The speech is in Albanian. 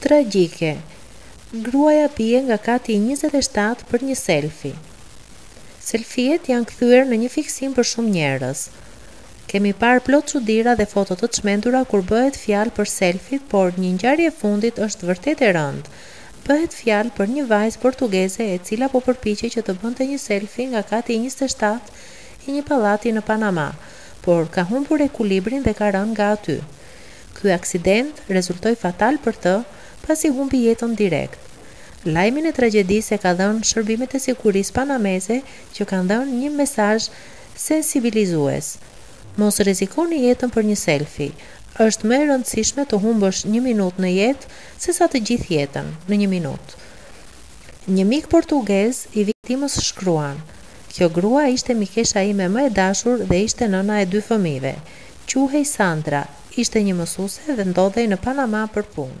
Tragjike, Gruaja bie nga kati i njëzet e shtatë për një selfi. Selfiet janë kthyer në një fiksim për shumë njerëz. Kemi parë plot çudira dhe foto të çmendura kur bëhet fjalë për selfit por një ngjarje e fundit është vërtet e rëndë. Bëhet fjalë për një vajzë portugeze e cila po përpiqej që të bënte një selfi nga kati i njëzet e shtatë i një pallati në Panama, por ka humbur ekuilibrin dhe ka rënë nga aty. Ky aksident rezultoi fatal për të, pasi humbi jetën direkt. Lajmin e tragjedisë e ka dhënë shërbimet e sigurisë panameze që kanë dhënë një mesazh sensibilizues, Mos rrezikoni jetën për një selfie. Është më e rëndësishme të humbësh një minutë në jetë sesa të gjithë jetën në një minutë. Një mik portugez i viktimës shkruan, Kjo grua ishte mikesha ime më e dashur dhe ishte nëna e dy fëmijëve. Quhej Sandra, ishte një mësuese dhe ndodhej në Panama për punë.